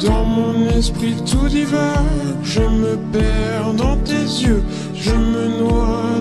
Dans mon esprit tout divin, je me perds dans tes yeux, je me noie.